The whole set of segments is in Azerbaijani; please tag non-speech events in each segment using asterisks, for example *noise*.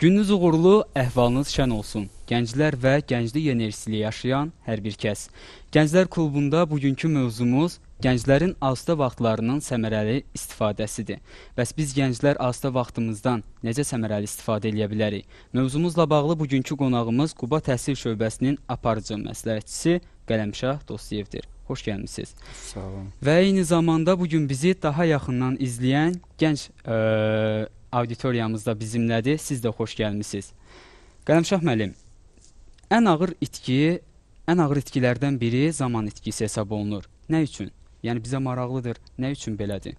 Gününüz uğurlu, əhvalınız şən olsun. Gənclər və gənclik enerjisiyle yaşayan hər bir kəs. Gənclər klubunda bugünkü mövzumuz gənclərin asudə vaxtlarının səmərəli istifadəsidir. Bəs biz gənclər asudə vaxtımızdan necə səmərəli istifadə edə bilərik? Mövzumuzla bağlı bugünkü qonağımız Quba Təhsil Şöbəsinin aparıcı məsləhətçisi Qələmşah Dostiyevdir. Xoş gəlmisiniz. Sağ olun. Və eyni zamanda bu gün bizi daha yaxından izləyən gənc ə, auditoriyamız da bizimlədir. Siz də xoş gəlmisiniz. Qələmşah müəllim, ən ağır itki, ən ağır itkilərdən biri zaman itkisi hesab olunur. Nə üçün? Yəni bizə maraqlıdır. Nə üçün belədir?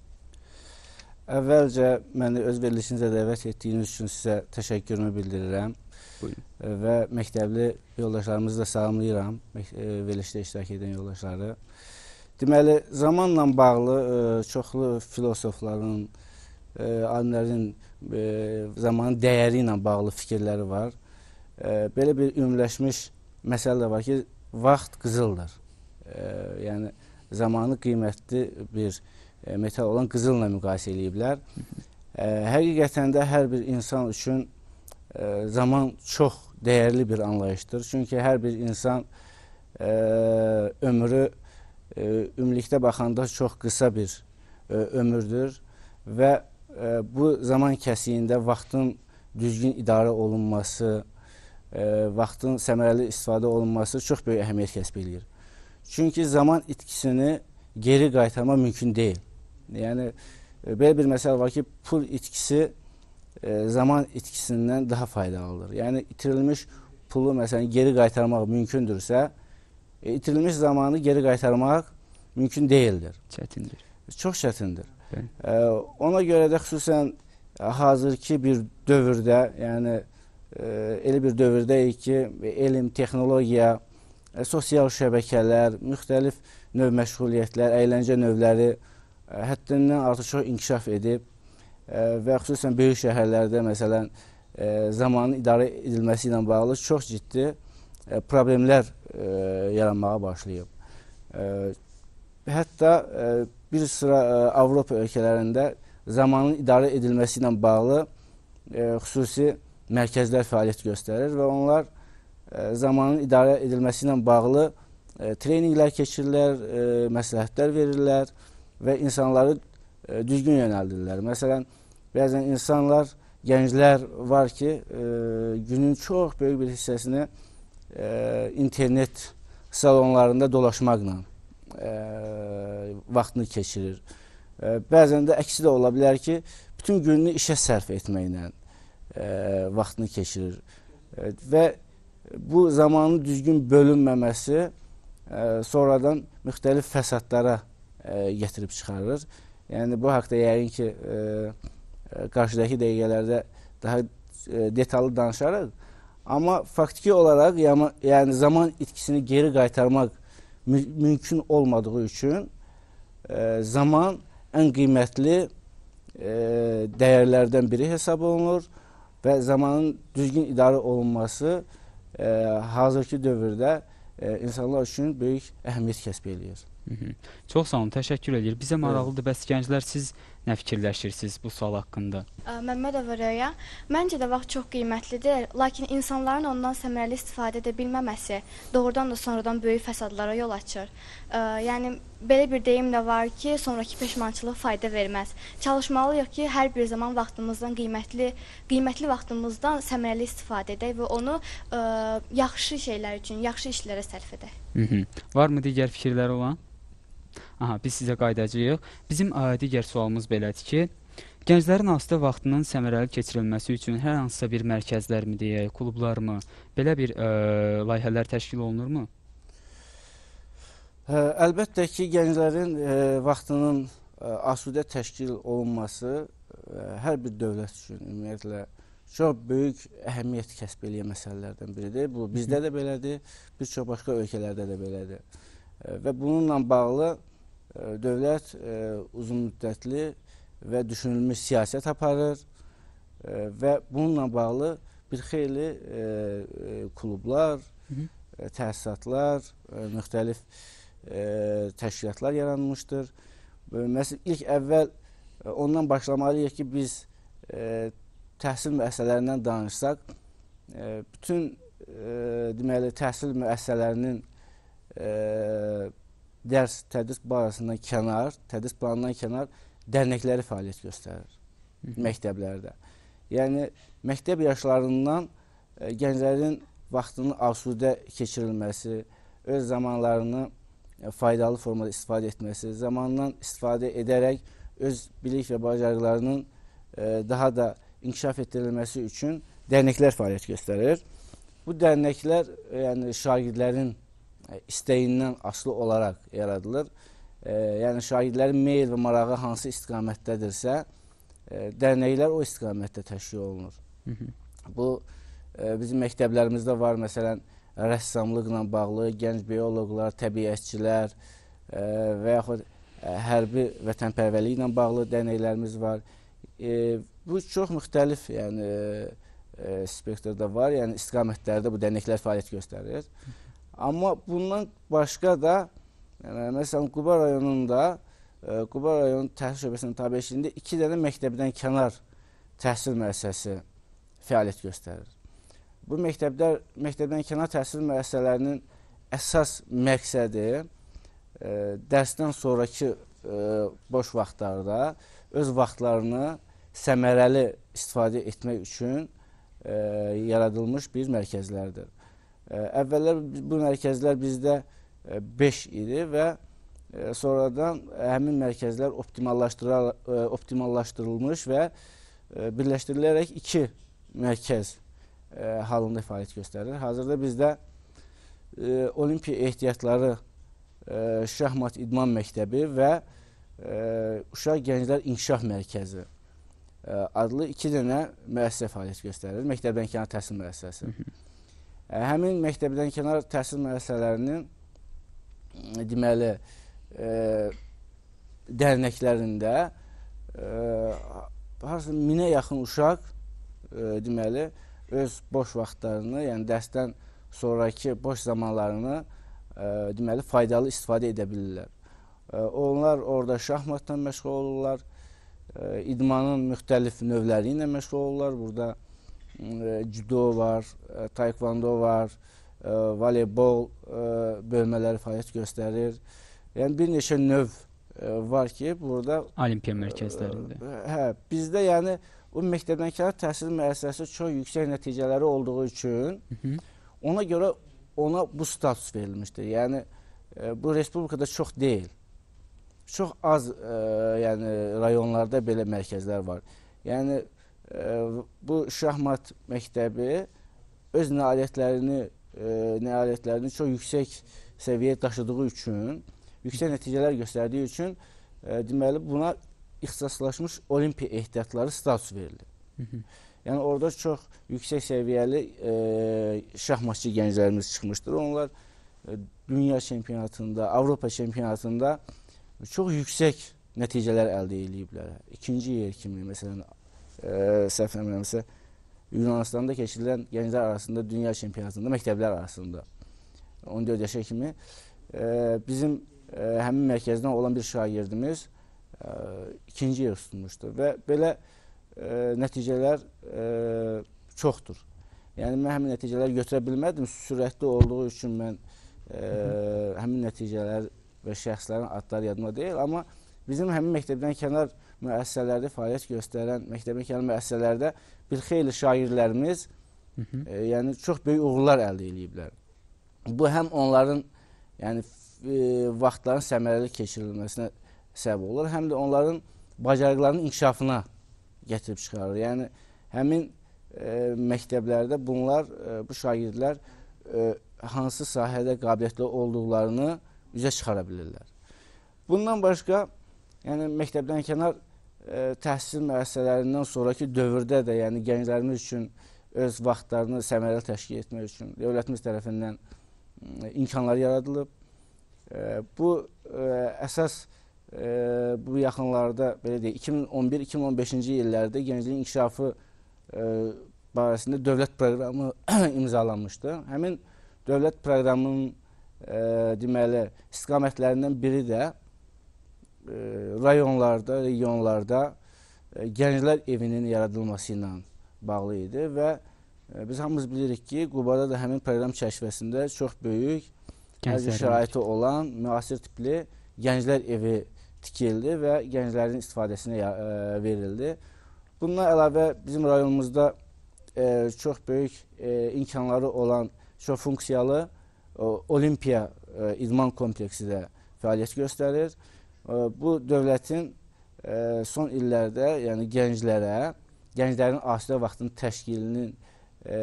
Əvvəlcə məni öz verilişinizə dəvət etdiyiniz üçün sizə təşəkkürümü bildirirəm. Buyurun. E, Və məktəbli yoldaşlarımızı da salamlayıram, e, verilişdə iştirak edən yoldaşları. Deməli, zamanla bağlı e, çoxlu filosofların, e, alimlərin e, zamanın dəyəri ilə bağlı fikirləri var. E, Belə bir ümumiləşmiş məsələ də var ki, vaxt qızıldır. E, Yəni zamanı qiymətli bir e, metal olan qızılla müqayisə ediblər. E, Həqiqətən də hər bir insan üçün e, zaman çox dəyərli bir anlayışdır. Çünki hər bir insan e, ömrü e, ümumilikdə baxanda çox qısa bir e, ömürdür və bu zaman kəsiyində vaxtın düzgün idarə olunması, vaxtın səmərəli istifadə olunması çox böyük əhəmiyyət kəsb edir. Çünki zaman itkisini geri qaytarmaq mümkün deyil. Yəni belə bir məsələ var ki, pul itkisi zaman itkisindən daha faydalıdır. Yəni itirilmiş pulu məsələn geri qaytarmaq mümkündürsə, e, itirilmiş zamanı geri qaytarmaq mümkün deyildir. Çətindir. Çox çətindir. E, ona görə də xüsusən hazırki bir dövrdə, yəni e, elə bir dövrdəyik ki, elm, texnologiya, e, sosial şəbəkələr, müxtəlif növ məşğuliyyətlər, əyləncə növləri həddindən artıq inkişaf edib və xüsusən böyük şəhərlərdə məsələn zamanın idarə edilməsi ilə bağlı çox ciddi problemlər yaranmağa başlayıb. Hətta bir sıra e, Avropa ölkələrində zamanın idarə edilməsi ilə bağlı e, xüsusi mərkəzlər fəaliyyət göstərir və onlar e, zamanın idarə edilməsi ilə bağlı e, treninqlər keçirirlər, e, məsləhətlər verirlər və insanları e, düzgün yönəldirlər. Məsələn, bəzən insanlar, gənclər var ki, e, günün çox böyük bir hissəsini e, internet salonlarında dolaşmaqla vaxtını keçirir. Bəzən də əksi də ola bilər ki, bütün gününü işə sərf etməklə vaxtını keçirir. Və bu zamanın düzgün bölünməməsi sonradan müxtəlif fəsadlara gətirib çıxarır. Yəni bu haqqda yəqin ki, qarşıdakı dəqiqələrdə daha detallı danışarıq. Amma faktiki olaraq yəni zaman itkisini geri qaytarmaq mü mümkün olmadığı üçün e, zaman ən qiymətli e, dəyərlərdən biri hesab olunur və zamanın düzgün idarə olunması e, hazırki dövrdə e, insanlar üçün böyük əhəmiyyət kəsb eləyir. Hı -hı. Çox sağ olun, təşəkkür edirəm. Bizə maraqlıdır. Bəs gənclər siz nə fikirləşirsiniz bu sual haqqında? Məmmədova Röya, məncə də vaxt çox qiymətlidir, lakin insanların ondan səmərəli istifadə edə bilməməsi doğrudan da sonradan böyük fəsadlara yol açır. Yəni belə bir deyim də var ki, sonrakı peşmançılıq fayda verməz. Çalışmalıyıq ki, hər bir zaman vaxtımızdan qiymətli, qiymətli vaxtımızdan səmərəli istifadə edək və onu yaxşı şeylər üçün, yaxşı işlərə sərf edək. Hı -hı. Varmı digər fikirləri olan? Aha, biz sizə qayıdacağıq. Bizim ə, digər sualımız belədir ki, gənclərin asudə vaxtının səmərəli keçirilməsi üçün hər hansısa bir mərkəzlərmi deyək, klublarmı, belə bir ə, layihələr təşkil olunurmu? Hə, əlbəttə ki, gənclərin e, vaxtının e, asudə təşkil olunması e, hər bir dövlət üçün ümumiyyətlə çox böyük əhəmiyyət kəsb edən məsələlərdən biridir. Bu bizdə də belədir, bir çox başqa ölkələrdə də belədir. E, və bununla bağlı e, dövlət e, uzunmüddətli və düşünülmüş siyasət aparır e, və bununla bağlı bir xeyli e, klublar, e, müxtəlif təşkilatlar yaranmışdır. Məsələn, ilk əvvəl ondan başlamalıyıq ki, biz təhsil müəssisələrindən danışsaq, bütün deməli təhsil müəssisələrinin dərs tədris barəsindən kənar, tədris planından kənar dərnəkləri fəaliyyət göstərir məktəblərdə. Yəni məktəb yaşlarından e, gənclərin vaxtının asudə keçirilməsi, öz zamanlarını e, faydalı formada istifadə etməsi, zamandan istifadə edərək öz bilik və bacarıqlarının e, daha da inkişaf etdirilməsi üçün dərnəklər fəaliyyət göstərir. Bu dərnəklər yəni şagirdlərin istəyindən asılı olaraq yaradılır. E, yəni şagirdlərin meyl və marağı hansı istiqamətdədirsə, e, dərnəklər o istiqamətdə təşkil olunur. Hı -hı. Bu e, bizim məktəblərimizdə var, məsələn, rəssamlıqla bağlı gənc bioloqlar, təbiətçilər e, və yaxud e, hərbi vətənpərvərliklə bağlı dərnəklərimiz var. E, bu çox müxtəlif, yəni e, spektrdə var, yəni istiqamətlərdə bu dərnəklər fəaliyyət göstərir. Hı -hı. Amma bundan başqa da yəni, məsələn Quba rayonunda e, Quba rayon təhsil şöbəsinin tabeçiliyində 2 dənə məktəbdən kənar təhsil müəssisəsi fəaliyyət göstərir. Bu məktəblər məktəbdən kənar təhsil müəssisələrinin əsas məqsədi e, dərsdən sonrakı e, boş vaxtlarda öz vaxtlarını səmərəli istifadə etmək üçün e, yaradılmış bir mərkəzlərdir. Əvvəllər bu mərkəzlər bizdə 5 idi və sonradan həmin mərkəzlər optimallaşdırılmış və birləşdirilərək 2 mərkəz halında fəaliyyət göstərir. Hazırda bizdə Olimpiya ehtiyatları şahmat idman məktəbi və uşaq gənclər inkişaf mərkəzi adlı iki dənə müəssisə fəaliyyət göstərir. Məktəbdən kənar təhsil müəssisəsi. Həmin məktəbdən kənar təhsil müəssisələrinin deməli e, dərnəklərində e, harasa minə yaxın uşaq e, deməli öz boş vaxtlarını, yəni dərsdən sonrakı boş zamanlarını e, deməli faydalı istifadə edə bilirlər. E, onlar orada şahmatla məşğul olurlar, e, idmanın müxtəlif növləri ilə məşğul olurlar. Burada cüdo var, taekwondo var, voleybol bölmələri fəaliyyət göstərir. Yəni bir neçə növ var ki, burada olimpiya mərkəzlərində. Hə, bizdə yəni o məktəbdən kənar təhsil müəssisəsi çox yüksək nəticələri olduğu üçün Hı -hı. ona görə ona bu status verilmişdir. Yəni bu respublikada çox deyil. Çox az ə, yəni rayonlarda belə mərkəzlər var. Yəni bu şahmat məktəbi öz nailiyyətlərini e, nailiyyətlərini çox yüksək səviyyəyə daşıdığı üçün, yüksək nəticələr göstərdiyi üçün e, deməli buna ixtisaslaşmış olimpiya ehtiyatları status verilir. Hı -hı. Yəni orada çox yüksək səviyyəli e, şahmatçı gənclərimiz çıxmışdır. Onlar dünya çempionatında, Avropa çempionatında çox yüksək nəticələr əldə ediblər. İkinci yer kimi məsələn səhv eləmirəmsə Yunanistanda keçirilən gənclər arasında dünya çempionatında məktəblər arasında 14 yaşa kimi bizim e, həmin mərkəzdən olan bir şagirdimiz e, ikinci yer tutmuşdu və belə e, nəticələr çoxdur. Yəni mən həmin nəticələri götürə bilmədim. Sürətli olduğu üçün mən həmin nəticələr və şəxslərin adları yadıma deyil, amma bizim həmin məktəbdən kənar müəssisələrdə fəaliyyət göstərən məktəbin kənar müəssisələrdə bir xeyli şagirdlərimiz Hı -hı. E, yəni çox böyük uğurlar əldə ediblər. Bu həm onların yəni e, vaxtların səmərəli keçirilməsinə səbəb olur, həm də onların bacarıqlarının inkişafına gətirib çıxarır. Yəni həmin e, məktəblərdə bunlar e, bu şagirdlər e, hansı sahədə qabiliyyətli olduqlarını üzə çıxara bilirlər. Bundan başqa, yəni məktəbdən kənar ə, təhsil müəssisələrindən sonrakı dövrdə də, yəni gənclərimiz üçün öz vaxtlarını səmərəli təşkil etmək üçün dövlətimiz tərəfindən ə, imkanlar yaradılıb. Ə, bu ə, əsas ə, bu yaxınlarda belə deyək 2011-2015-ci illərdə gəncliyin inkişafı ə, barəsində dövlət proqramı *clears throat* imzalanmışdı. Həmin dövlət proqramının ə, deməli istiqamətlərindən biri də rayonlarda, regionlarda gənclər evinin yaradılması ilə bağlı idi və e, biz hamımız bilirik ki, Qubada da həmin proqram çərçivəsində çox böyük Gənclər şəraiti olan müasir tipli gənclər evi tikildi və gənclərin istifadəsinə e, verildi. Bundan əlavə bizim rayonumuzda e, çox böyük e, imkanları olan çox funksiyalı o, Olimpiya e, idman kompleksi də fəaliyyət göstərir. Bu dövlətin e, son illərdə, yəni gənclərə, gənclərin asudə vaxtının təşkilinin e,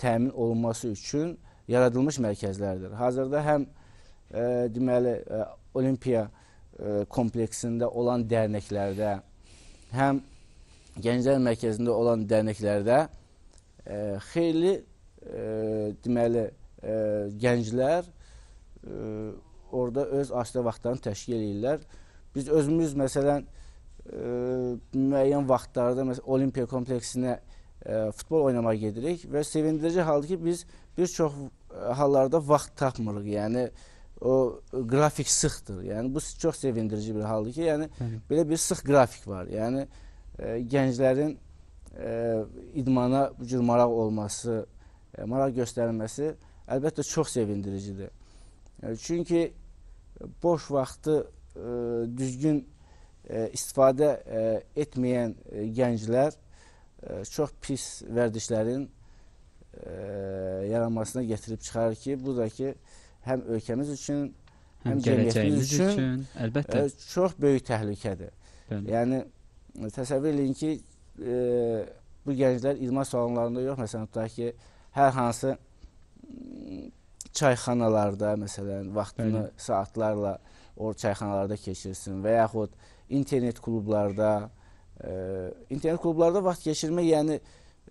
təmin olunması üçün yaradılmış mərkəzlərdir. Hazırda həm e, deməli Olimpiya kompleksində olan dərnəklərdə, həm Gənclər Mərkəzində olan dərnəklərdə e, xeyli e, deməli e, gənclər e, orada öz asudə vaxtlarını təşkil edirlər. Biz özümüz məsələn e, müəyyən vaxtlarda məsələn Olimpiya kompleksinə e, futbol oynamağa gedirik və sevindirici haldır ki, biz bir çox e, hallarda vaxt tapmırıq. Yəni o qrafik sıxdır. Yəni bu çox sevindirici bir haldır ki, yəni Bəli. belə bir sıx qrafik var. Yəni e, gənclərin e, idmana bu cür maraq olması, e, maraq göstərilməsi əlbəttə çox sevindiricidir. E, çünki boş vaxtı e, düzgün e, istifadə e, etməyən e, gənclər e, çox pis vərdişlərin e, yaranmasına gətirib çıxarır ki, bu da ki həm ölkəmiz üçün Həm həm cəmiyyətimiz üçün, üçün, əlbəttə. e, çox böyük təhlükədir. Bəli. Yəni təsəvvür eləyin ki, e, bu gənclər idman salonlarında yox, məsələn tutaq ki, hər hansı çayxanalarda məsələn vaxtını Bəli. saatlarla o çayxanalarda keçirsin və yaxud internet klublarda e, internet klublarda vaxt keçirmək yəni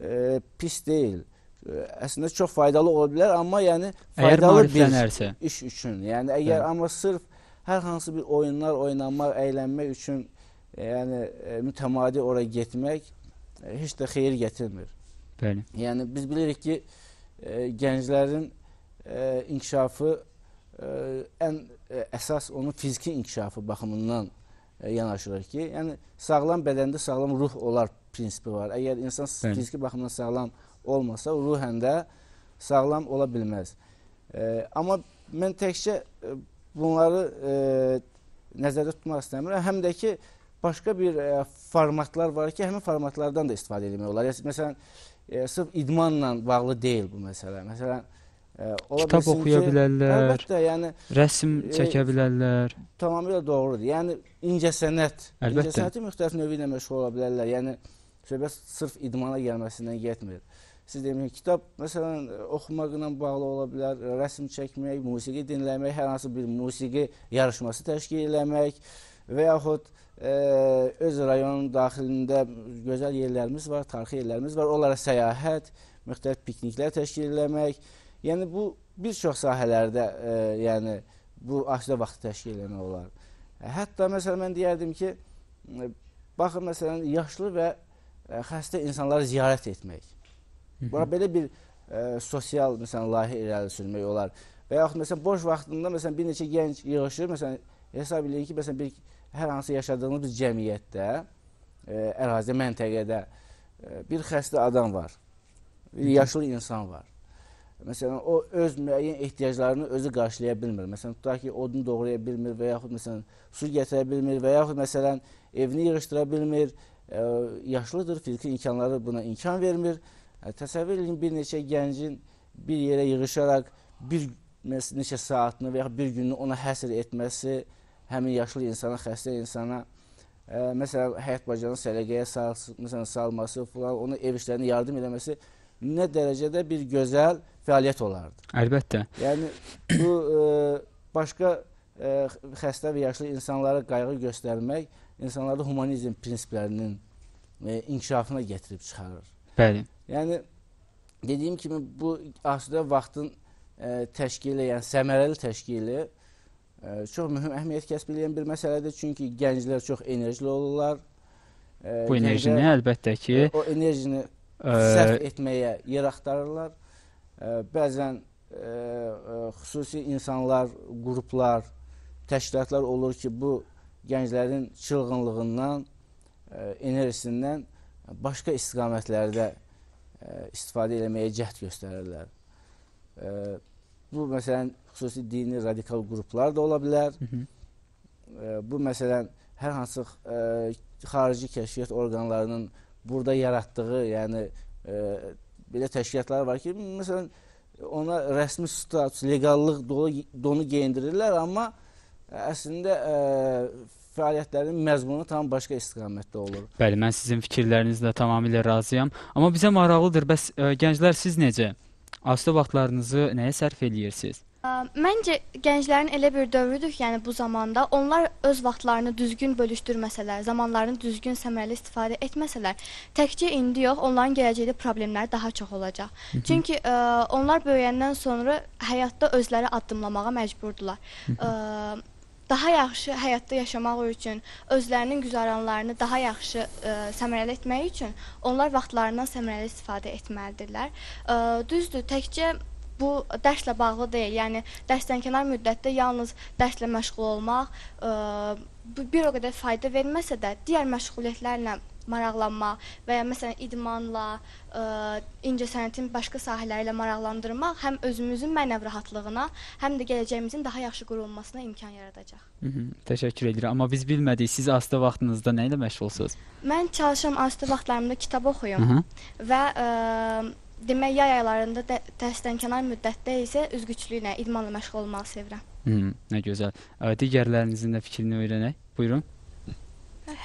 e, pis deyil. E, əslində çox faydalı ola bilər, amma yəni faydalı bir iş üçün. Yəni əgər Bəli. amma sırf hər hansı bir oyunlar oynamaq, əylənmək üçün e, yəni e, mütəmadi ora getmək e, heç də xeyir gətirmir. bəli. Yəni biz bilirik ki, e, gənclərin e, inkişafı e, ən e, əsas onun fiziki inkişafı baxımından e, yanaşırıq ki, yəni sağlam bədəndə sağlam ruh olar prinsipi var. Əgər insan Bəli. fiziki baxımdan sağlam olmasa, ruhən də sağlam ola bilməz. E, amma mən təkcə e, bunları e, nəzərdə tutmaq istəmirəm. Həm də ki, başqa bir e, formatlar var ki, həmin formatlardan da istifadə etmək olar. Məsələn, e, sırf idmanla bağlı deyil bu məsələ. Məsələn, e, ola Kitab oxuya ki, bilərlər, Əlbəttə, yəni rəsm E, çəkə bilərlər. tamamilə doğrudur. Yəni incəsənət, Əlbəttə. incəsənəti müxtəlif növü ilə məşğul ola bilərlər. Yəni söhbət sırf idmana gəlməsindən getmir. Siz demək kitab məsələn oxumaqla bağlı ola bilər, rəsm çəkmək, musiqi dinləmək, hər hansı bir musiqi yarışması təşkil eləmək və yaxud e, öz rayonun daxilində gözəl yerlərimiz var, tarixi yerlərimiz var. Onlara səyahət, müxtəlif pikniklər təşkil eləmək. Yəni bu bir çox sahələrdə e, yəni bu asudə vaxtı təşkil eləmək olar. Hətta məsələn mən deyərdim ki, baxın məsələn yaşlı və e, xəstə insanları ziyarət etmək. Bura belə bir e, sosial məsələn layihə irəli sürmək olar. Və yaxud məsələn boş vaxtında məsələn bir neçə gənc yığılır, məsələn hesab eləyin ki, məsələn bir hər hansı yaşadığımız bir cəmiyyətdə, e, ərazi məntəqədə e, bir xəstə adam var. Bir yaşlı insan var. Məsələn o öz müəyyən ehtiyaclarını özü qarşılaya bilmir. Məsələn tutaq ki, odun doğraya bilmir və yaxud məsələn su gətirə bilmir və yaxud məsələn evini yığışdıra bilmir. E, yaşlıdır, fiziki imkanları buna imkan vermir. E, təsəvvür edin bir neçə gəncin bir yerə yığışaraq bir neçə saatını və yaxud bir gününü ona həsr etməsi həmin yaşlı insana, xəstə insana e, məsələn həyat bacanı səliqəyə sal, məsələn salması falan, ona ev işlərinə yardım etməsi nə dərəcədə bir gözəl fəaliyyət olardı. Əlbəttə. Yəni bu e, başqa e, xəstə və yaşlı insanlara qayğı göstərmək insanlarda humanizm prinsiplərinin e, inkişafına gətirib çıxarır. Bəli. Yəni dediyim kimi bu asudə vaxtın e, təşkili, yəni səmərəli təşkili e, çox mühüm əhəmiyyət kəsb edən bir məsələdir. Çünki gənclər çox enerjili olurlar. E, Bu enerjini əlbəttə ki, o enerjini sərf etməyə yer axtarırlar. Bəzən xüsusi insanlar, qruplar, təşkilatlar olur ki, bu gənclərin çılğınlığından, enerjisindən başqa istiqamətlərdə istifadə etməyə cəhd göstərirlər. Bu məsələn xüsusi dini radikal qruplar da ola bilər. Hı -hı. Bu məsələn hər hansı xarici kəşfiyyat orqanlarının burada yaratdığı, yəni e, belə təşkilatlar var ki, məsələn ona rəsmi status, legallıq dolu, donu geyindirirlər, amma əslində ə, fəaliyyətlərin məzmunu tam başqa istiqamətdə olur. Bəli, mən sizin fikirlərinizlə tamamilə razıyam. Amma bizə maraqlıdır, bəs ə, gənclər siz necə? Asudə vaxtlarınızı nəyə sərf eləyirsiniz? Məncə gənclərin elə bir dövrüdür ki, yəni bu zamanda onlar öz vaxtlarını düzgün bölüşdürməsələr, zamanlarını düzgün səmərəli istifadə etməsələr, təkcə indi yox, onların gələcəkdə problemləri daha çox olacaq. Çünki ə, onlar böyüyəndən sonra həyatda özləri addımlamağa məcburdular. Ə, daha yaxşı həyatda yaşamaq üçün, özlərinin güzəranlarını daha yaxşı ə, səmərəli etmək üçün onlar vaxtlarından səmərəli istifadə etməlidirlər. Ə, düzdür, təkcə bu dərslə bağlı deyil. Yəni dərsdənkənar müddətdə yalnız dərslə məşğul olmaq ə, bu bir o qədər fayda verməsə də, digər məşğuliyyətlərlə maraqlanmaq və ya məsələn idmanla, ə, incəsənətin başqa sahələri ilə maraqlandırmaq həm özümüzün mənəvi rahatlığına, həm də gələcəyimizin daha yaxşı qurulmasına imkan yaradacaq. Hı -hı, təşəkkür edirəm. Amma biz bilmədik, siz asudə vaxtınızda nə ilə məşğulsunuz? Mən çalışıram asudə vaxtlarımda kitab Hı oxuyum -hı. və ə, demək yay aylarında də, dərsdənkənar müddətdə isə üzgüçlüklə, idmanla məşğul olmağı sevirəm. Hı, nə gözəl. Digərlərinizin də fikrini öyrənək. Buyurun.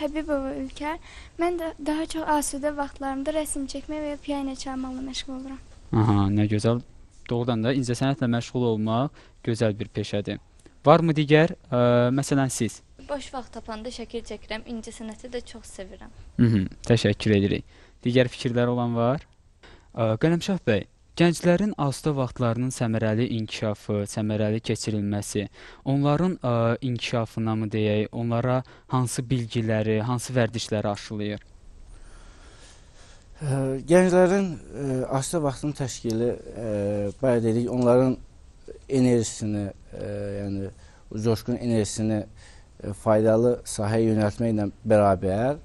Həbibova Ülkər. Mən də daha çox asudə vaxtlarımda rəsm çəkmə və piano çalmaqla məşğul oluram. Aha, nə gözəl. Doğrudan da incəsənətlə məşğul olmaq gözəl bir peşədir. Varmı digər? Ə, məsələn siz? Boş vaxt tapanda şəkil çəkirəm. İncəsənəti də çox sevirəm. Mhm, təşəkkür edirik. Digər fikirlər olan var? Qələmşah bəy, gənclərin asudə vaxtlarının səmərəli inkişafı, səmərəli keçirilməsi, onların ə, inkişafına mı deyək, onlara hansı bilgiləri, hansı vərdişləri aşılayır? Ə, Gənclərin ə, asudə vaxtının təşkili ə, bayaq dedik, onların enerjisini, ə, yəni coşqun enerjisini ə, faydalı sahəyə yönəltməklə bərabər,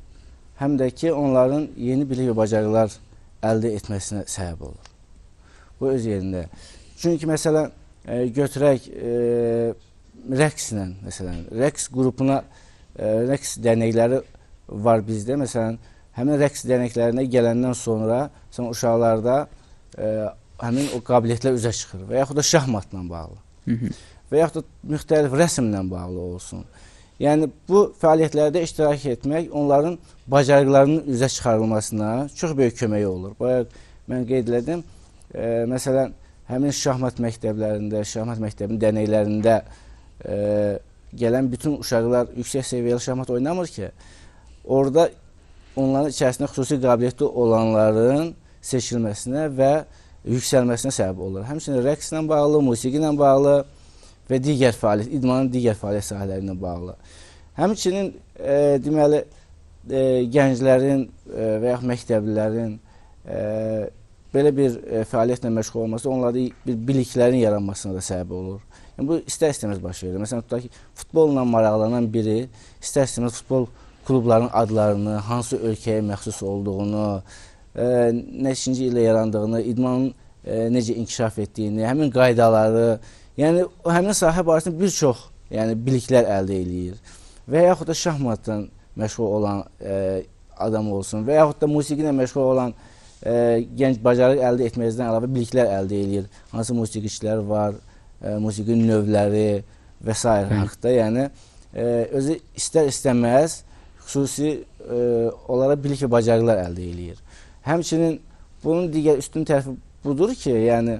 həm də ki, onların yeni bilik və bacarıqlar əldə etməsinə səbəb olur. Bu öz yerində. Çünki məsələn ə, götürək ə, rəqslə, məsələn, rəqs qrupuna ə, rəqs dərnəkləri var bizdə. Məsələn, həmin rəqs dərnəklərinə gələndən sonra sən uşaqlarda ə, həmin o qabiliyyətlər üzə çıxır və yaxud da şahmatla bağlı Mhm. və yaxud da müxtəlif rəsmlə bağlı olsun. Yəni bu fəaliyyətlərdə iştirak etmək onların bacarıqlarının üzə çıxarılmasına çox böyük kömək olur. Bayaq mən qeyd elədim. E, məsələn, həmin şahmat məktəblərində, şahmat məktəbinin dənəklərində e, gələn bütün uşaqlar yüksək səviyyəli şahmat oynamır ki, orada onların içərisində xüsusi qabiliyyətli olanların seçilməsinə və yüksəlməsinə səbəb olur. Həmçinin rəqslə bağlı, musiqi ilə bağlı və digər fəaliyyət, idmanın digər fəaliyyət sahələri ilə bağlı. Həmçinin e, deməli e, gənclərin e, və yaxud məktəblilərin e, belə bir e, fəaliyyətlə məşğul olması onlarda bir biliklərin yaranmasına da səbəb olur. Yəni bu istər-istəməz baş verir. Məsələn, tutaq ki, futbolla maraqlanan biri istər-istəməz futbol klublarının adlarını, hansı ölkəyə məxsus olduğunu, e, neçinci ildə yarandığını, idmanın e, necə inkişaf etdiyini, həmin qaydaları, yəni həmin sahə barəsində bir çox yəni biliklər əldə eləyir. Və yaxud da şahmatla məşğul olan e, adam olsun və yaxud da musiqi ilə məşğul olan e, gənc bacarıq əldə etməkdən əlavə biliklər əldə eləyir. Hansı musiqiçilər var, e, musiqi növləri və s. haqqında, yəni e, özü istər-istəməz xüsusi e, onlara bilik və bacarıqlar əldə eləyir. Həmçinin bunun digər üstün tərəfi budur ki, yəni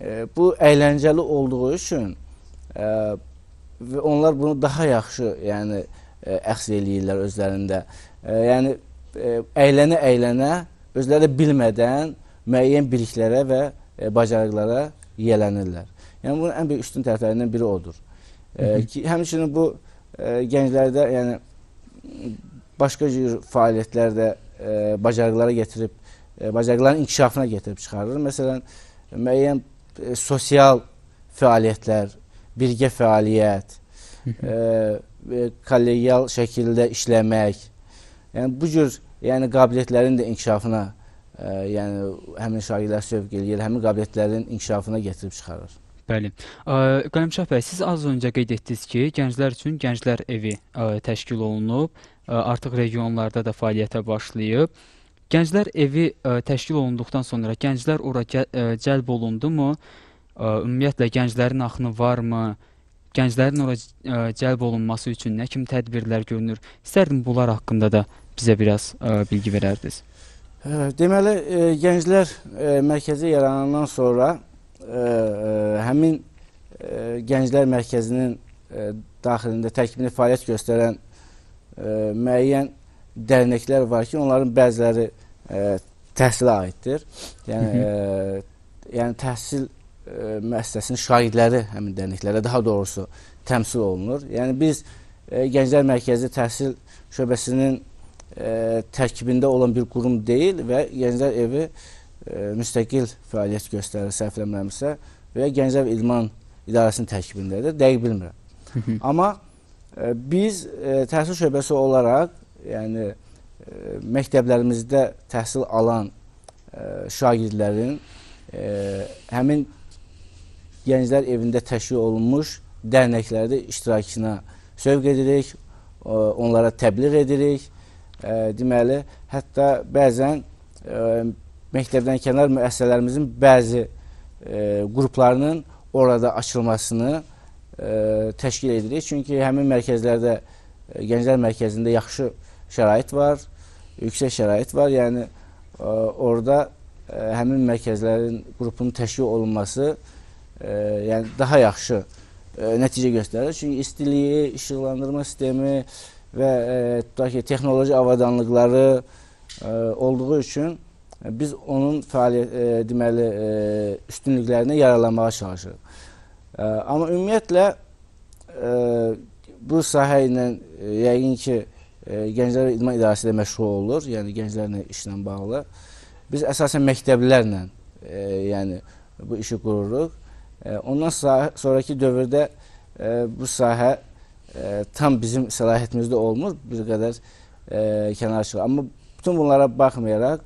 e, bu əyləncəli olduğu üçün e, və onlar bunu daha yaxşı, yəni e, əxs eləyirlər özlərində. E, yəni e, əylənə-əylənə özləri də bilmədən müəyyən biliklərə və e, bacarıqlara yiyələnirlər. Yəni bunun ən böyük üstün tərəflərindən biri odur. E, ki, həmçinin bu e, gənclərdə yəni başqa cür fəaliyyətlərdə e, bacarıqlara gətirib, e, bacarıqların inkişafına gətirib çıxarır. Məsələn, müəyyən e, sosial fəaliyyətlər, birgə fəaliyyət, e, e, kollegial şəkildə işləmək. Yəni bu cür yəni qabiliyyətlərin də inkişafına, ə, yəni həmin şagirdlər sövq eləyir, həmin qabiliyyətlərin inkişafına gətirib çıxarır. Bəli. Ə, Qəlimşah bəy, siz az öncə qeyd etdiniz ki, gənclər üçün Gənclər evi ə, təşkil olunub, ə, artıq regionlarda da fəaliyyətə başlayıb. Gənclər evi ə, təşkil olunduqdan sonra gənclər ora gəl, ə, cəlb olundumu? Ə, ümumiyyətlə gənclərin axını varmı? Gənclərin ora ə, cəlb olunması üçün nə kimi tədbirlər görünür? İstərdim bunlar haqqında da bizə biraz ə, bilgi verərdiniz. Deməli, e, gənclər e, mərkəzi yaranandan sonra e, e, həmin e, gənclər mərkəzinin e, daxilində tərkibində fəaliyyət göstərən e, müəyyən dərnəklər var ki, onların bəziləri e, təhsilə aiddir. Yəni e, yəni təhsil e, müəssisəsinin şagirdləri həmin dərnəklərə daha doğrusu təmsil olunur. Yəni biz e, Gənclər Mərkəzi Təhsil Şöbəsinin e, tərkibində olan bir qurum deyil və Gənclər Evi e, müstəqil fəaliyyət göstərir, səhv eləmirəmsə və Gənclər İdman İdarəsinin tərkibindədir, dəqiq bilmirəm. Amma e, biz e, təhsil şöbəsi olaraq, yəni məktəblərimizdə təhsil alan e, şagirdlərin e, həmin Gənclər Evində təşkil olunmuş dərnəklərdə iştirakına sövq edirik, o, onlara təbliğ edirik. E, deməli, hətta bəzən e, məktəbdən kənar müəssisələrimizin bəzi e, qruplarının orada açılmasını e, təşkil edirik. Çünki həmin mərkəzlərdə Gənclər Mərkəzində yaxşı şərait var, yüksək şərait var. Yəni e, orada e, həmin mərkəzlərin qrupunun təşkil olunması e, yəni daha yaxşı e, nəticə göstərir. Çünki istiliyi, işıqlandırma sistemi və e, tutaq ki, texnoloji avadanlıqları e, olduğu üçün biz onun fəaliyyət e, deməli e, üstünlüklərinə yararlanmağa çalışırıq. E, amma ümumiyyətlə e, bu sahə ilə e, yəqin ki, e, Gənclər İdman İdarəsi də məşğul olur, yəni gənclərlə işlə bağlı. Biz əsasən məktəblilərlə e, yəni bu işi qururuq. E, Ondan sonra- sonraki dövrdə e, bu sahə e, tam bizim səlahiyyətimizdə olmur, bir qədər e, kənar çıxır. Amma bütün bunlara baxmayaraq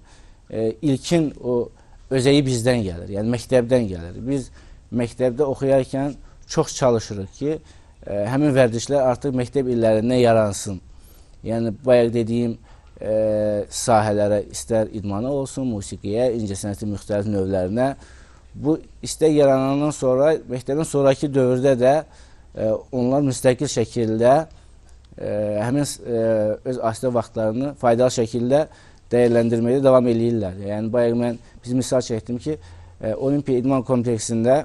e, ilkin o özəyi bizdən gəlir, yəni məktəbdən gəlir. Biz məktəbdə oxuyarkən çox çalışırıq ki, e, həmin vərdişlər artıq məktəb illərindən yaransın. Yəni bayaq dediyim e, sahələrə istər idmana olsun, musiqiyə, incəsənətin müxtəlif növlərinə bu istək yaranandan sonra məktəbdən sonrakı dövrdə də e, onlar müstəqil şəkildə e, həmin e, öz asidə vaxtlarını faydalı şəkildə dəyərləndirməyə davam eləyirlər. Yəni bayaq mən biz misal çəkdim ki, e, Olimpiya İdman kompleksində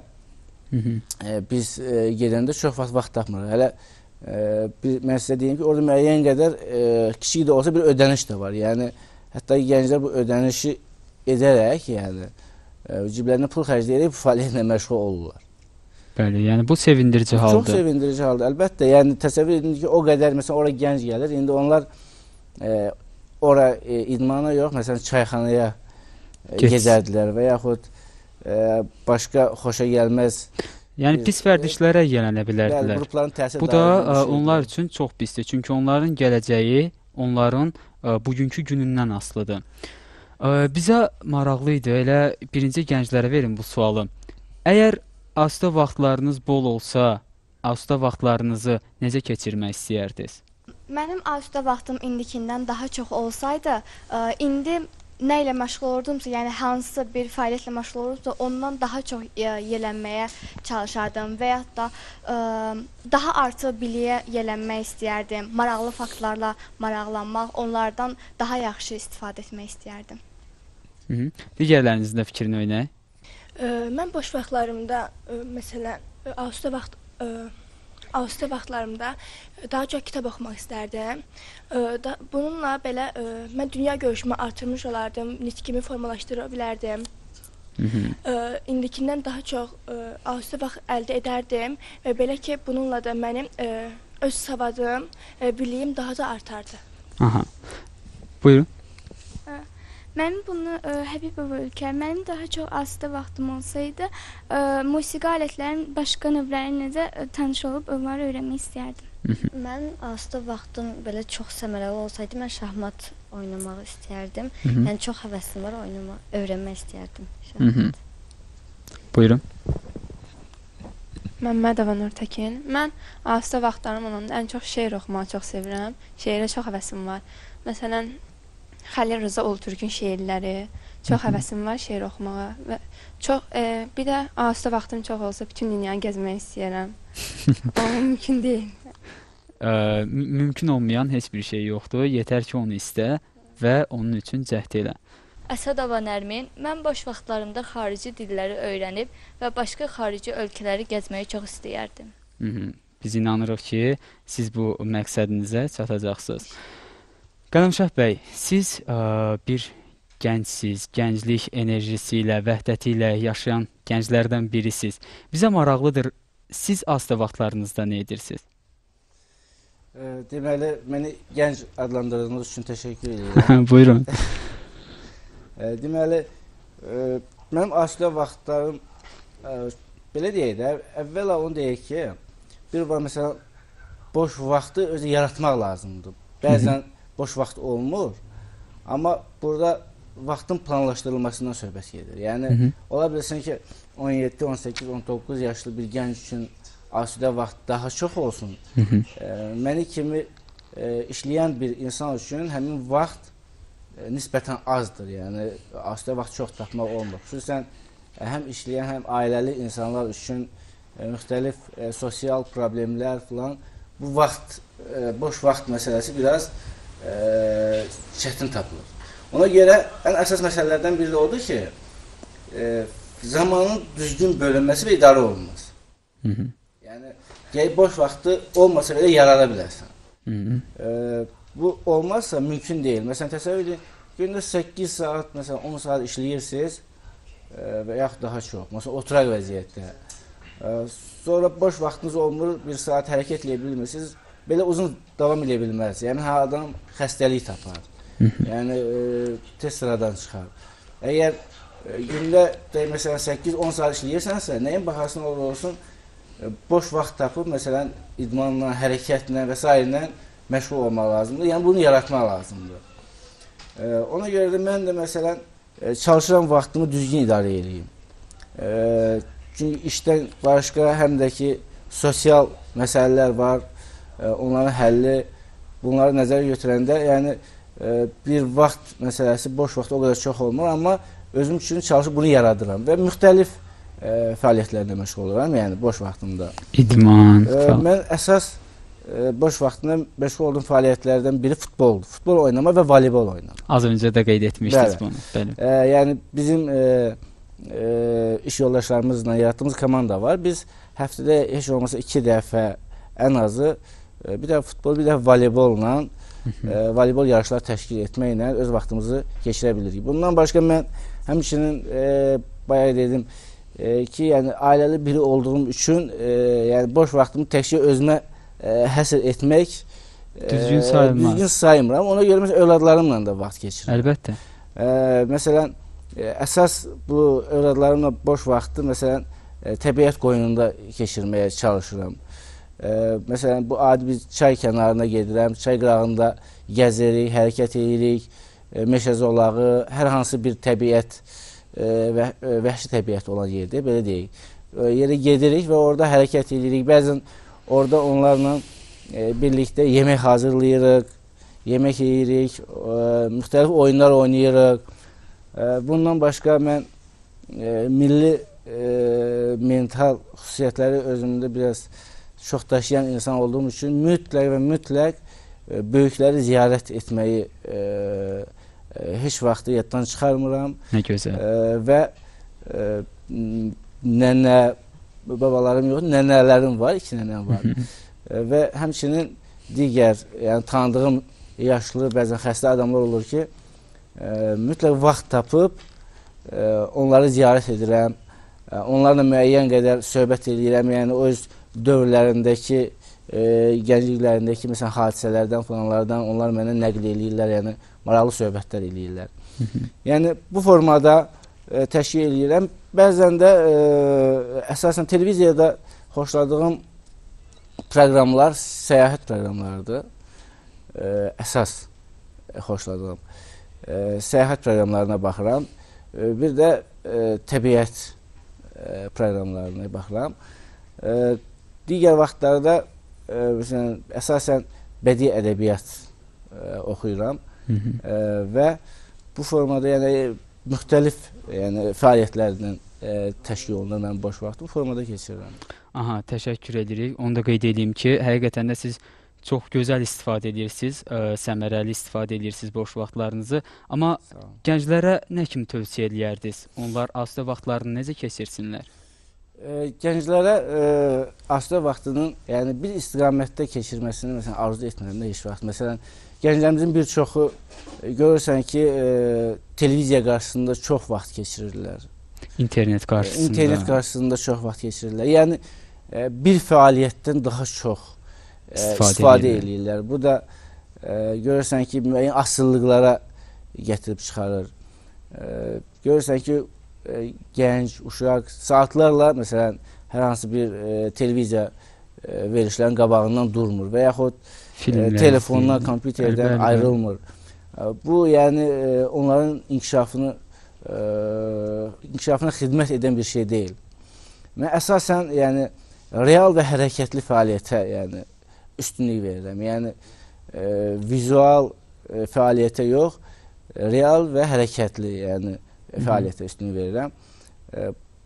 Hı -hı. e, biz e, gedəndə çox vaxt vaxt tapmırıq. Hələ e, bir, mən sizə deyim ki, orada müəyyən qədər e, kiçik də olsa bir ödəniş də var. Yəni hətta gənclər bu ödənişi edərək, yəni e, ciblərinə pul xərcləyərək bu fəaliyyətlə məşğul olurlar. Bəli, yəni bu sevindirici Çox haldır. sevindirici haldır. Əlbəttə, yəni təsəvvür edin ki, o qədər məsələn ora gənc gəlir. İndi onlar e, ora e, idmana yox, məsələn çayxanaya e, gedərdilər və yaxud e, başqa xoşa gəlməz Yəni pis vərdişlərə yiyələnə bilərdilər. Bu da ə, şeydir. onlar üçün çox pisdir. Çünki onların gələcəyi onların ə, bugünkü günündən asılıdır. Ə, Bizə maraqlı idi. Elə birinci gənclərə verin bu sualı. Əgər asta vaxtlarınız bol olsa, asta vaxtlarınızı necə keçirmək istəyərdiniz? Mənim asudə vaxtım indikindən daha çox olsaydı, ə, indi nə ilə məşğul olurdumsa, yəni hansısa bir fəaliyyətlə məşğul olurdumsa, ondan daha çox ə, yelənməyə çalışardım və ya da ə, daha artıq biliyə yelənmək istəyərdim. Maraqlı faktlarla maraqlanmaq, onlardan daha yaxşı istifadə etmək istəyərdim. Hı -hı. Digərlərinizin də fikrini öyrənək. Ə, Mən boş vaxtlarımda ə, məsələn asudə vaxt ə, asudə vaxtlarımda ə, daha çox kitab oxumaq istərdim. Da, bununla belə ə, mən dünya görüşümü artırmış olardım, nitqimi formalaşdıra bilərdim. Hı -hı. Ə, indikindən daha çox ə, asudə vaxt əldə edərdim və belə ki, bununla da mənim ə, öz savadım, ə, biliyim daha da artardı. Aha. Buyurun. Mənim bunu ə, Həbibova Ülkər, mənim daha çox asudə vaxtım olsaydı, ə, musiqi alətlərinin başqa növləri ilə ə, tanış olub onları öyrənmək istərdim. Mən asudə vaxtım belə çox səmərəli olsaydı, mən şahmat oynamağı istəyərdim. Hı -hı. Yəni çox həvəsim var oynama, öyrənmək istəyərdim. Hı -hı. Buyurun. Məmmədova Nurtəkin. Mən asudə vaxtlarım olanda ən çox şeir oxumağı çox sevirəm. Şeirə çox həvəsim var. Məsələn, Xəlil Rza Ulutürkün şeirləri, çox həvəsim var şeir oxumağa və çox e, bir də asudə vaxtım çox olsa bütün dünyanı gəzmək istəyirəm. *laughs* Amma mümkün deyil. Ə, mü- mümkün olmayan heç bir şey yoxdur. Yetər ki, onu istə və onun üçün cəhd elə. Əsədova Nərmin, mən boş vaxtlarımda xarici dilləri öyrənib və başqa xarici ölkələri gəzməyi çox istəyərdim. Hı -hı. Biz inanırıq ki, siz bu məqsədinizə çatacaqsınız. Qələmşah bəy, siz ə, bir gəncsiniz, gənclik enerjisi ilə, vəhdəti ilə yaşayan gənclərdən birisiniz. Bizə maraqlıdır, siz asudə vaxtlarınızda nə edirsiniz? E, deməli, məni gənc adlandırdığınız üçün təşəkkür *laughs* edirəm. Buyurun. E, deməli, e, mənim asudə vaxtlarım e, belə deyək də, əvvəla onu deyək ki, bir var məsələn boş vaxtı özü yaratmaq lazımdır. Bəzən boş vaxt olmur, amma burada vaxtın planlaşdırılmasından söhbət gedir. Yəni Hı -hı. ola bilsin ki, 17, 18, 19 yaşlı bir gənc üçün asudə vaxt daha çox olsun. Hı -hı. E, məni kimi e, işləyən bir insan üçün həmin vaxt e, nisbətən azdır. Yəni asudə vaxt çox tapmaq olmur. Xüsusən e, həm işləyən, həm ailəli insanlar üçün e, müxtəlif e, sosial problemlər filan bu vaxt e, boş vaxt məsələsi biraz e, çətin tapılır. Ona görə ən əsas məsələlərdən biri də odur ki, e, zamanın düzgün bölünməsi və idarə olunması. Hı -hı. Yəni gəl boş vaxtı olmasa belə yarada bilərsən. Hı -hı. E, bu olmazsa mümkün deyil. Məsələn təsəvvür edin, gündə 8 saat, məsələn 10 saat işləyirsiniz e, və yaxud daha çox. Məsələn oturaq vəziyyətdə. E, sonra boş vaxtınız olmur, bir saat hərəkət edə bilmirsiniz. Belə uzun davam edə bilməz. Yəni hər adam xəstəlik tapar. yəni e, tez sıradan çıxar. Əgər e, gündə deyək məsələn 8-10 saat işləyirsənsə, nəyin bahasına olur olsun e, boş vaxt tapıb məsələn idmanla, hərəkətlə və s. ilə məşğul olmaq lazımdır. Yəni bunu yaratmaq lazımdır. E, ona görə də mən də məsələn e, çalışıram vaxtımı düzgün idarə edeyim. E, çünki işdən başqa həm də ki sosial məsələlər var. Onların həlli bunları nəzərə götürəndə, yəni bir vaxt məsələsi boş vaxt o qədər çox olmur, amma özüm üçün çalışıb bunu yaradıram və müxtəlif e, fəaliyyətlərlə məşğul oluram, yəni boş vaxtımda. İdman. Falan. mən əsas e, boş vaxtımda məşğul olduğum fəaliyyətlərdən biri futboldur. Futbol oynama və voleybol oynama. Az öncə də qeyd etmişdiniz Bəli. bunu. Bəli. E, yəni bizim e, e, iş yoldaşlarımızla yaratdığımız komanda var. Biz həftədə heç olmasa 2 dəfə ən azı e, bir də futbol, bir də voleybolla e, voleybol yarışlar təşkil etməklə öz vaxtımızı keçirə bilirik. Bundan başqa mən həmçinin e, bayaq dedim e, ki, yəni ailəli biri olduğum üçün e, yəni boş vaxtımı təkcə özümə e, həsr etmək e, Düzgün sayılmaz. Düzgün saymıram. Ona görə məsələn övladlarımla da vaxt keçirirəm. Əlbəttə. Ə, məsələn, ə, əsas bu övladlarımla boş vaxtı məsələn ə, təbiət qoynunda keçirməyə çalışıram. Ə, məsələn, bu adi bir çay kənarına gedirəm, çay qırağında gəzirik, hərəkət edirik, ə, meşə zolağı, hər hansı bir təbiət ə, və ə, vəhşi təbiət olan yerdə belə deyək. Ə, yerə gedirik və orada hərəkət edirik. Bəzən orada onlarla ə, birlikdə yemək hazırlayırıq, yemək yeyirik, ə, müxtəlif oyunlar oynayırıq. Ə, bundan başqa mən ə, milli ə, mental xüsusiyyətləri özümdə biraz çox daşıyan insan olduğum üçün mütləq və mütləq ə, böyükləri ziyarət etməyi ə, ə, heç vaxt yaddan çıxarmıram Nə gözəl. ə, və m, nənə babalarım yox, nənələrim var, iki nənəm var. Ə, və həmçinin digər, yəni tanıdığım yaşlı, bəzən xəstə adamlar olur ki, ə, mütləq vaxt tapıb ə, onları ziyarət edirəm. Ə, onlarla müəyyən qədər söhbət edirəm. Yəni öz dövrlərindəki ə, gəncliklərindəki məsələn hadisələrdən, falanlardan onlar mənə nəql eləyirlər, yəni maraqlı söhbətlər eləyirlər. yəni bu formada ə, təşkil eləyirəm. Bəzən də ə, əsasən televiziyada xoşladığım proqramlar səyahət proqramlarıdır. Ə, əsas e, xoşladığım. E, səyahət proqramlarına baxıram. E, bir də e, təbiət e, proqramlarına baxıram. E, digər vaxtlarda e, məsələn əsasən bədii ədəbiyyat e, oxuyuram Hı -hı. e, və bu formada yəni müxtəlif yəni fəaliyyətlərlə e, təşkil olunur mənim boş vaxtım bu formada keçirirəm. Aha, təşəkkür edirik. Onu da qeyd edeyim ki, həqiqətən də siz çox gözəl istifadə edirsiniz, ə, səmərəli istifadə edirsiniz boş vaxtlarınızı. Amma gənclərə nə kimi tövsiyə eləyərdiniz? Onlar asudə vaxtlarını necə keçirsinlər? E, gənclərə e, asudə vaxtının yəni bir istiqamətdə keçirməsini məsələn arzu etmirəm də heç vaxt. Məsələn, gənclərimizin bir çoxu e, görürsən ki, e, televiziya qarşısında çox vaxt keçirirlər. İnternet qarşısında. İnternet qarşısında çox vaxt keçirirlər. Yəni e, bir fəaliyyətdən daha çox e, İstifadə istifadə edirlər. eləyirlər. Bu da e, görürsən ki, müəyyən asılılıqlara gətirib çıxarır. E, görürsən ki, e, gənc, uşaq saatlarla məsələn hər hansı bir e, televiziya e, verilişlərin qabağından durmur və yaxud e, telefondan, izləyir. kompüterdən bəli. ayrılmır. E, Bu yəni e, onların inkişafını e, inkişafına xidmət edən bir şey deyil. Mən əsasən yəni real və hərəkətli fəaliyyətə yəni üstünlük verirəm. Yəni e, vizual e, fəaliyyətə yox, real və hərəkətli yəni fəaliyyətə üstünlük verirəm.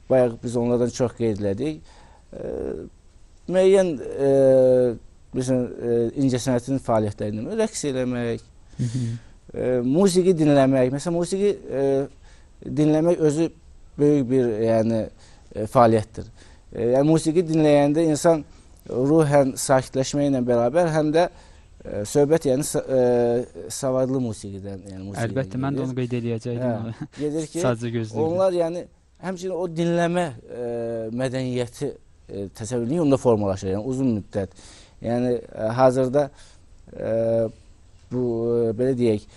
Bayaq biz onlardan çox qeyd elədik. Müəyyən e, incəsənətin fəaliyyətlərindən rəqs eləmək, musiqi dinləmək. Məsələn, musiqi dinləmək özü böyük bir yəni fəaliyyətdir. Yəni musiqi dinləyəndə insan ruhən sakitləşməklə bərabər həm də e, söhbət yəni sa e, savadlı musiqidən, yəni musiqidən Əlbəttə mən də onu qeyd eləyəcəkdim. Hə, gedir ki, Sadəcə gözləyirdim. onlar yəni həmçinin o dinləmə e, mədəniyyəti e, təsəvvürlüyü onda formalaşır, yəni uzun müddət. Yəni e, hazırda e, bu e, belə deyək,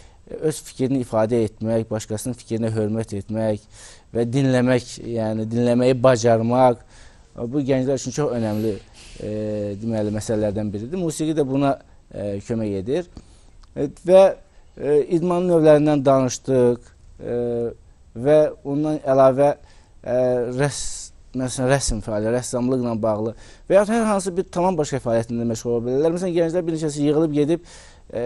öz fikrini ifadə etmək, başqasının fikrinə hörmət etmək və dinləmək, yəni dinləməyi bacarmaq bu gənclər üçün çox önəmli e, deməli məsələlərdən biridir. Musiqi də buna e, kömək edir. E, və e, idman növlərindən danışdıq e, və ondan əlavə e, rəs məsələn rəsm fəaliyyəti, rəssamlıqla bağlı və ya hər hansı bir tamam başqa fəaliyyətində məşğul ola bilərlər. Məsələn, gənclər bir neçəsi yığılıb gedib e,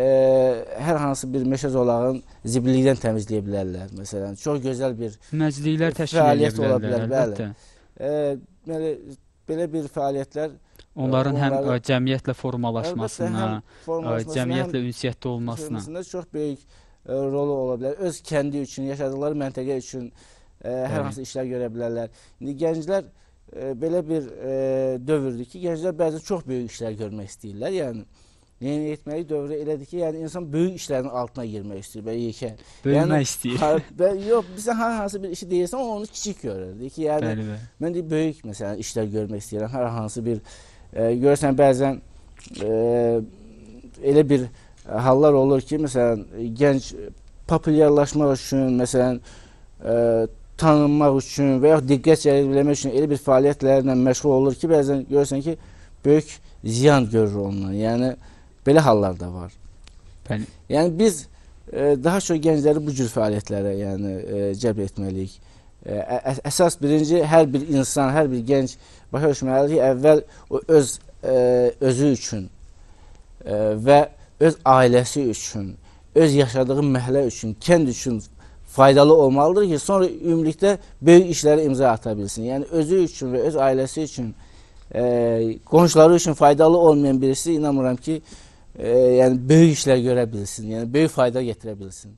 hər hansı bir meşə zolağın zibillikdən təmizləyə bilərlər. Məsələn, çox gözəl bir Məcliklər təşkil edə fəaliyyət ola bilərlər, bilər, bəli. e, deməli belə bir fəaliyyətlər Onların həm onları- cəmiyyətlə formalaşmasına, formalaşmasına, cəmiyyətlə ünsiyyətdə olmasına. Çox böyük rolu ola bilər. Öz kəndi üçün, yaşadıkları məntəqə üçün hər hansı işlər görə bilərlər. İndi gənclər belə bir dövrdür ki, gənclər bəzən çox böyük işlər görmək istəyirlər. Yəni yeni etməyi dövrü elədir ki, yəni insan böyük işlərin altına girmək istəyir, belə yekə. Böyümək Yəni, istəyir. Ha, bə, yox, bizə hər hansı bir işi deyirsən, onu kiçik görür. Deyir ki, yəni Bəli, bəli. Mən də böyük məsələn işlər görmək istəyirəm. Hər hansı bir e, görürsən bəzən e, elə bir e, hallar olur ki, məsələn gənc populyarlaşmaq üçün, məsələn e, tanınmaq üçün və ya diqqət cəlb üçün elə bir fəaliyyətlərlə məşğul olur ki, bəzən görürsən ki, böyük ziyan görür ondan. Yəni belə hallar da var. Bəli. Yəni biz e, daha çox gəncləri bu cür fəaliyyətlərə yəni e, cəlb etməliyik. Ə- əsas birinci hər bir insan, hər bir gənc başa düşməlidir ki, əvvəl o öz e, özü üçün e, və öz ailəsi üçün, öz yaşadığı məhəllə üçün, kənd üçün faydalı olmalıdır ki, sonra ümumilikdə böyük işlərə imza ata bilsin. Yəni özü üçün və öz ailəsi üçün, e, qonşuları üçün faydalı olmayan birisi inanmıram ki, e, yəni böyük işlər görə bilsin, yəni böyük fayda gətirə bilsin.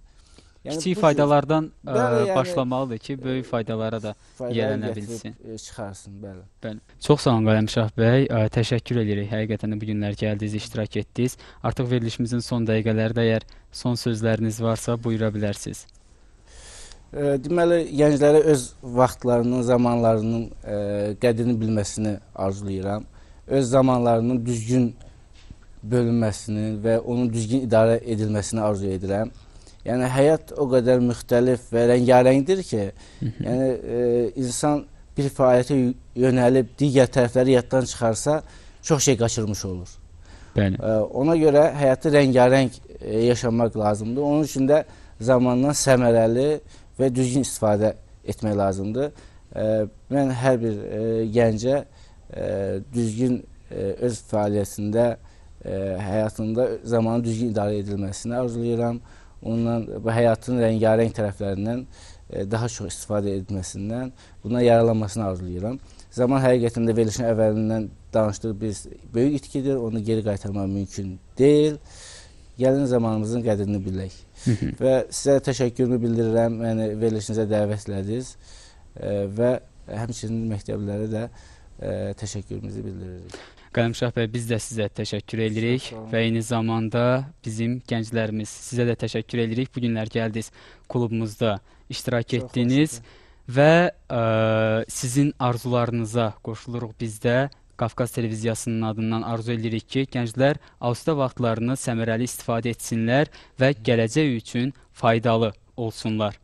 Yəni Kiçik faydalardan ə, Bəli, yəni- başlamalıdır ki, böyük faydalara da yiyələnə bilsin. e, çıxarsın, bəli. Bəli. Çox sağ olun Qələmşah bəy. Ə, təşəkkür edirik. Həqiqətən də bu günlər gəldiniz, iştirak etdiniz. Artıq verilişimizin son dəqiqələrində əgər son sözləriniz varsa buyura bilərsiniz. E, deməli, gənclərə öz vaxtlarının, zamanlarının e, qədrini bilməsini arzulayıram. Öz zamanlarının düzgün bölünməsini və onun düzgün idarə edilməsini arzu edirəm. Yəni həyat o qədər müxtəlif və rəngarəngdir ki, yəni e, insan bir fəaliyyətə yö- yönəlib digər tərəfləri yaddan çıxarsa, çox şey qaçırmış olur. Bəli. Ə, Ona görə həyatı rəngarəng e, yaşamaq lazımdır. Onun üçün də zamandan səmərəli və düzgün istifadə etmək lazımdır. Ə, Mən hər bir e, gəncə e, düzgün e, öz fəaliyyətində, e, həyatında zamanın düzgün idarə edilməsini arzulayıram. Ondan bu həyatın rəngarəng tərəflərindən e, daha çox istifadə etməsindən, bundan yararlanmasını arzulayıram. Zaman həqiqətən də verilişin əvvəlindən danışdıq biz böyük itkidir, onu geri qaytarmaq mümkün deyil. Gəlin zamanımızın qədrini bilək. və sizə təşəkkürümü bildirirəm, məni verilişinizə dəvət elədiniz e, və həmçinin məktəblərə də e, təşəkkürümüzü bildiririk. Qələmşah bəy, biz də sizə təşəkkür edirik və eyni zamanda bizim gənclərimiz sizə də təşəkkür edirik. Bu günlər gəldiniz klubumuzda iştirak Çox etdiniz və ə, sizin arzularınıza qoşuluruq biz də. Qafqaz televiziyasının adından arzu edirik ki, gənclər asusta vaxtlarını səmərəli istifadə etsinlər və gələcək üçün faydalı olsunlar.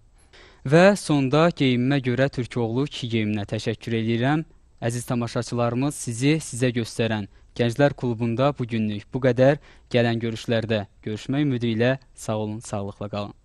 Və sonda geyimimə görə Türkoğlu 2 geyiminə təşəkkür edirəm. Əziz tamaşaçılarımız, sizi sizə göstərən Gənclər klubunda bu günlük bu qədər. Gələn görüşlərdə görüşmək ümidi ilə sağ olun, sağlıqla qalın.